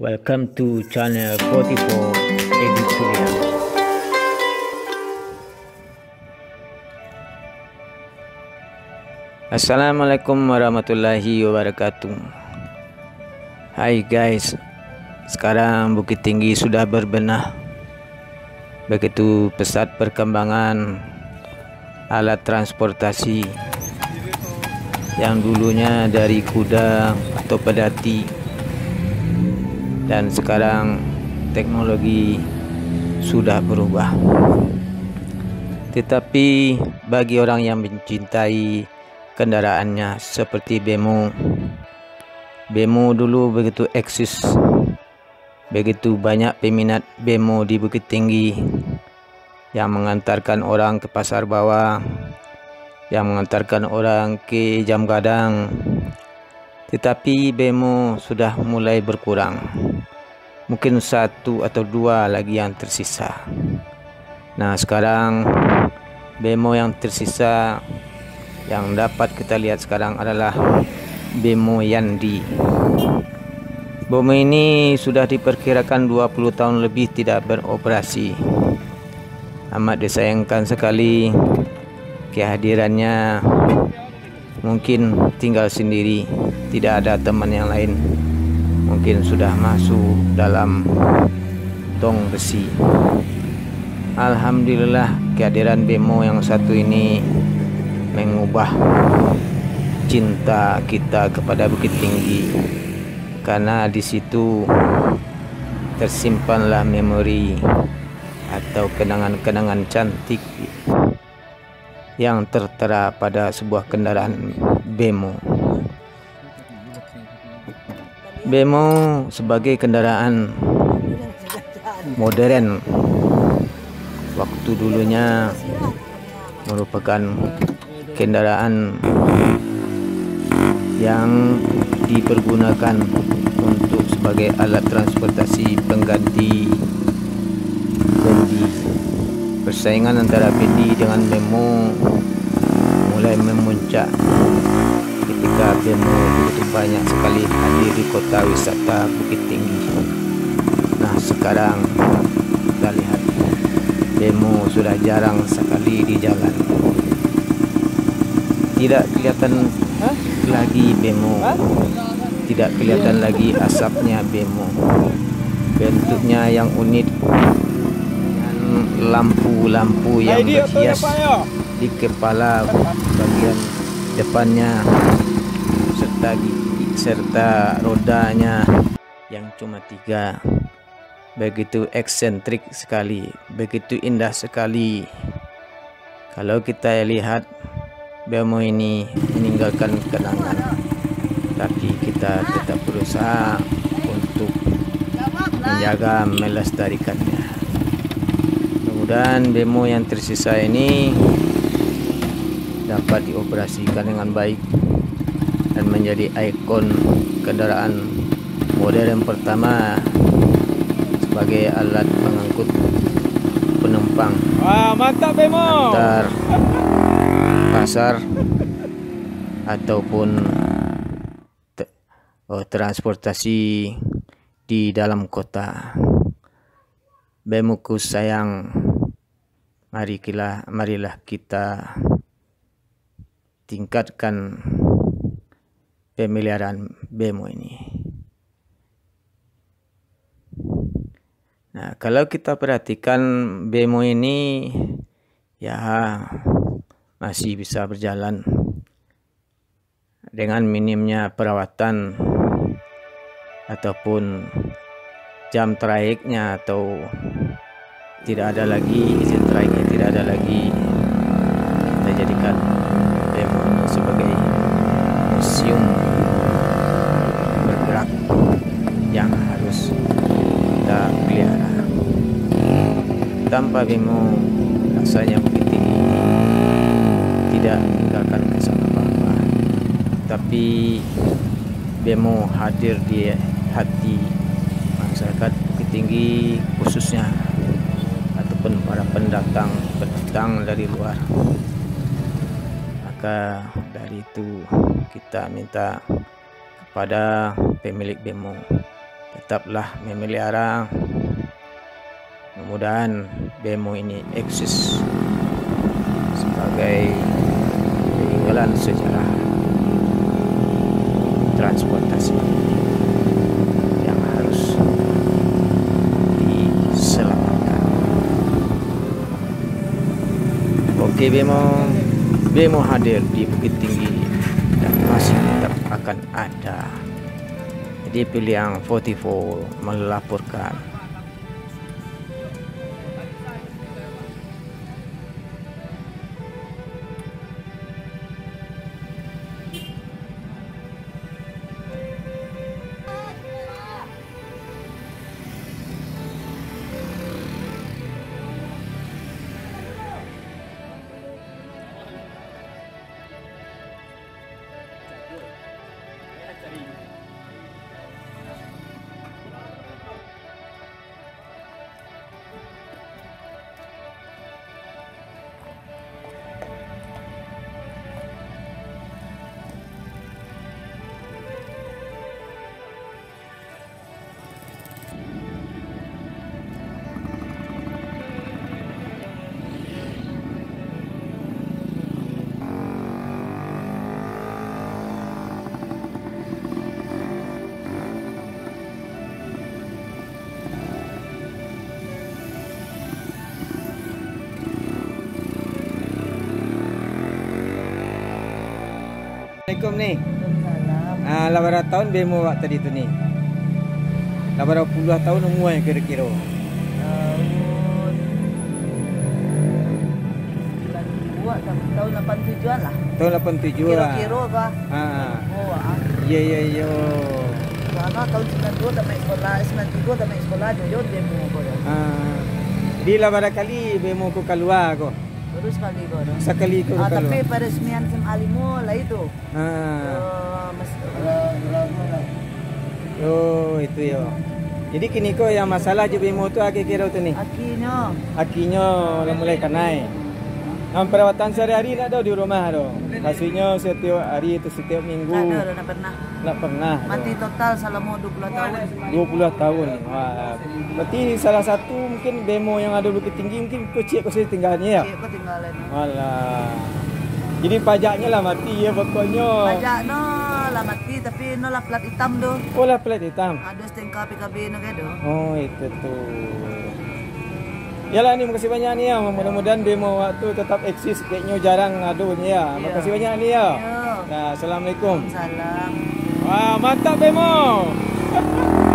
Welcome to channel 44 Edit Surya. Assalamualaikum warahmatullahi wabarakatuh. Hai guys, sekarang Bukit Tinggi sudah berbenah. Begitu pesat perkembangan alat transportasi yang dulunya dari kuda atau pedati dan sekarang teknologi sudah berubah. Tetapi bagi orang yang mencintai kendaraannya seperti bemo, bemo dulu begitu eksis, begitu banyak peminat bemo di Bukit Tinggi yang mengantarkan orang ke pasar bawah, yang mengantarkan orang ke jam gadang. Tetapi bemo sudah mulai berkurang. Mungkin satu atau dua lagi yang tersisa. Nah sekarang bemo yang tersisa yang dapat kita lihat sekarang adalah bemo Yandi. Bemo ini sudah diperkirakan 20 tahun lebih tidak beroperasi. Amat disayangkan sekali kehadirannya mungkin tinggal sendiri, tidak ada teman yang lain. Mungkin sudah masuk dalam tong besi. Alhamdulillah kehadiran Bemo yang satu ini mengubah cinta kita kepada Bukit Tinggi karena di situ tersimpanlah memori atau kenangan-kenangan cantik yang tertera pada sebuah kendaraan Bemo. Bemo sebagai kendaraan modern waktu dulunya merupakan kendaraan yang dipergunakan untuk sebagai alat transportasi pengganti bendi. Persaingan antara bendi dengan bemo mulai memuncak ketika bemo begitu banyak sekali hadir di kota wisata Bukit Tinggi. Nah sekarang kita lihat bemo sudah jarang sekali di jalan. Tidak kelihatan lagi bemo. Tidak kelihatan lagi asapnya bemo. Bentuknya yang unik lampu-lampu yang berhias di kepala bagian depannya serta gigi serta rodanya yang cuma tiga. Begitu eksentrik sekali begitu indah sekali. Kalau kita lihat bemo ini meninggalkan kenangan. Tapi kita tetap berusaha untuk menjaga melestarikannya. Mudah-mudahan bemo yang tersisa ini dapat dioperasikan dengan baik dan menjadi ikon kendaraan modern pertama sebagai alat pengangkut penumpang Wah, mantap Bemo. antar pasar ataupun te- oh, transportasi di dalam kota. Bemuku sayang, mari kita, marilah kita tingkatkan pemeliharaan bemo ini. Nah, kalau kita perhatikan bemo ini ya masih bisa berjalan dengan minimnya perawatan ataupun jam traiknya atau tidak ada lagi izin traiknya tidak ada lagi kita jadikan bemo sebagai museum bergerak yang harus kita pelihara. Tanpa bemo rasanya Bukit Tinggi. Tidak meninggalkan kesan apa-apa. Tapi bemo hadir di hati masyarakat Bukit Tinggi khususnya ataupun para pendatang pendatang dari luar maka dari itu kita minta kepada pemilik bemo. Tetap tetaplah memelihara. Mudah-mudahan bemo ini eksis sebagai peninggalan sejarah transportasi yang harus diselamatkan. Oke bemo bemo hadir di Bukit Tinggi dan masih tetap akan ada. Jadi pilih yang 44 melaporkan Assalamualaikum nih. Ah, lah berapa tahun bemo wak tadi tu ni? Berapa puluh tahun umur yang kira-kira? Buat tahun 87-an lah. Tahun 87 lah. Kira-kira kah? Ha. Oh, ah. Ya ya ya. Karena tahun 92 tak main sekolah, 93 tak main sekolah, jojo dia mau kau. Ha. Di berapa kali bemo ku keluar ko? Baru sekali kau dah. Sekali ku Ah, tapi peresmian SIM Alimo lah itu. Ha. Uh, mas, Oh, itu ya. Jadi kini ko yang masalah je bemo tu akhir kira tu ni. akhirnya Akinya dah mulai kanai. Am perawatan sehari-hari nak ada di rumah tu. Maksudnya setiap hari tu setiap minggu tak ada, pernah. nak pernah. Mati total selama 20 tahun. 20 tahun. Wah. Berarti salah satu mungkin demo yang ada Bukit Tinggi mungkin kecil kau saya tinggalnya ya. Cik kau tinggalan. Walah. Jadi pajaknya lah mati ya pokoknya. Pajak no lah mati tapi no lah plat hitam tu. Oh lah plat hitam. Ada stengka PKB no ke tu. Oh itu tu. Yalah ni makasih banyak ni ya. Mudah-mudahan demo waktu tetap eksis kayaknya jarang ngadu ni ya. Makasih banyak ni ya. Nah, Assalamualaikum. Salam. Wah, mantap Bemo.